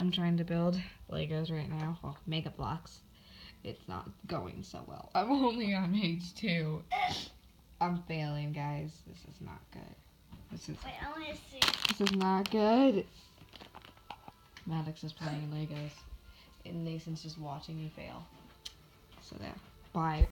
I'm trying to build Legos right now. Well, Mega Bloks. It's not going so well. I'm only on page two. I'm failing, guys. This is not good. This is Wait, I want to see. this is not good. Maddox is playing Legos, and Nathan's just watching me fail. So there. Bye.